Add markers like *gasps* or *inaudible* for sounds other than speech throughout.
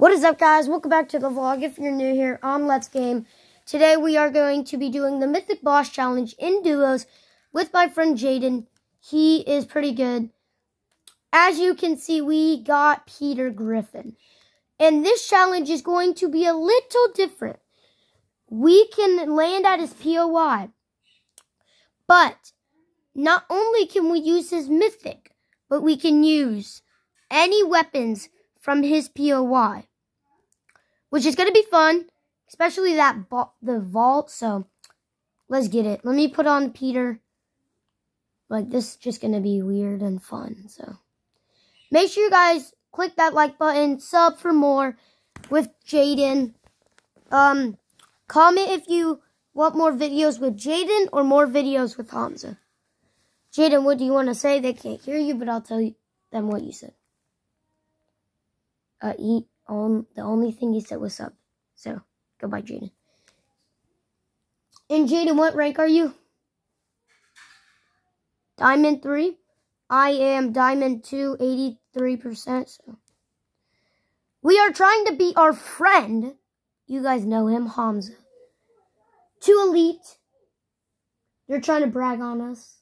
What is up, guys? Welcome back to the vlog. If you're new here on Let's Game, today we are going to be doing the Mythic Boss Challenge in duos with my friend Jaden. He is pretty good. As you can see, we got Peter Griffin. And this challenge is going to be a little different. We can land at his POI. But not only can we use his Mythic, but we can use any weapons from his POI which is going to be fun, especially that the vault. So let's get it. Let me put on Peter. Like this is just going to be weird and fun. So make sure you guys click that like button, sub for more with Jaden. Um, comment if you want more videos with Jaden or more videos with Hamza. Jaden, what do you want to say? They can't hear you, but I'll tell them what you said. Uh, eat on the only thing he said was up. So goodbye, Jaden. And Jaden, what rank are you? Diamond three. I am Diamond two, 83%. So we are trying to beat our friend. You guys know him, Hamza. To elite. They're trying to brag on us.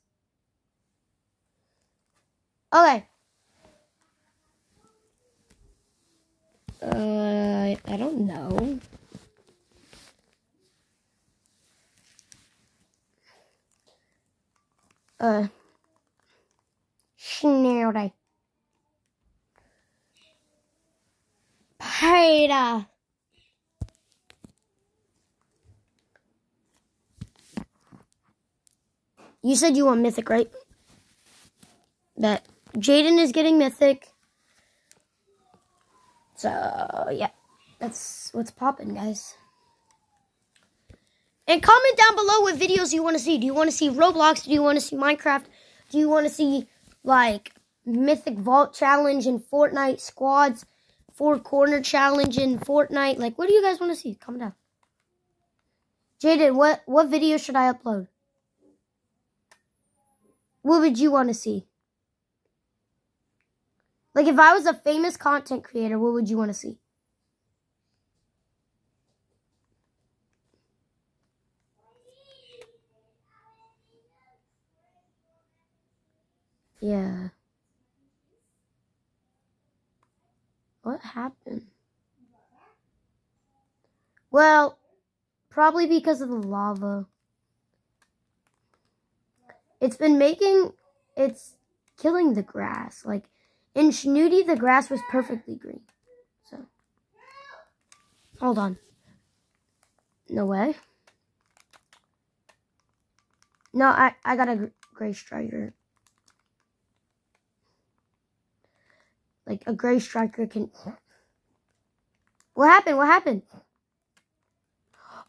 Okay. Uh, I don't know. Uh, Schneider. Peter. You said you want Mythic, right? That Jaden is getting Mythic. So, yeah. That's what's popping, guys. And comment down below what videos you want to see. Do you want to see Roblox? Do you want to see Minecraft? Do you want to see, like, Mythic Vault Challenge and Fortnite Squads? Four Corner Challenge in Fortnite? Like, what do you guys want to see? Comment down. Jaden, what, what video should I upload? What would you want to see? Like, if I was a famous content creator, what would you want to see? Yeah. What happened? Well, probably because of the lava. It's been making, it's killing the grass. Like, in Snooty, the grass was perfectly green. So, hold on. No way. No, I, I got a gray striker. Like, a gray striker can... *gasps* What happened? What happened?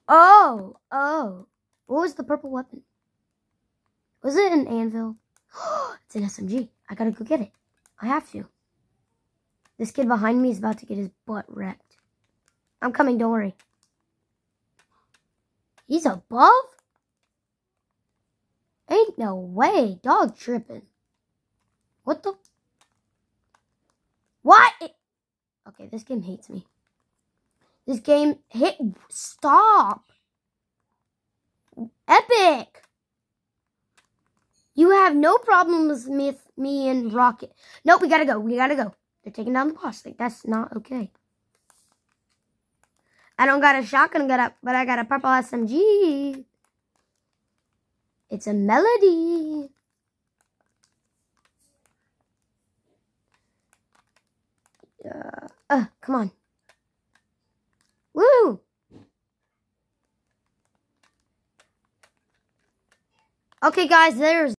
Oh, oh. What was the purple weapon? Was it an anvil? *gasps* it's an SMG. I gotta go get it. I have to. This kid behind me is about to get his butt wrecked. I'm coming, don't worry. He's above? Ain't no way. Dog tripping. What the? What? Okay, this game hates me. This game hit. Stop. Epic. You have no problems with me and Rocket. Nope, we gotta go. We gotta go. They're taking down the boss. Like, that's not okay. I don't got a shotgun, got a, but I got a purple SMG. It's a melody. Uh, uh, come on. Woo! Okay, guys, there's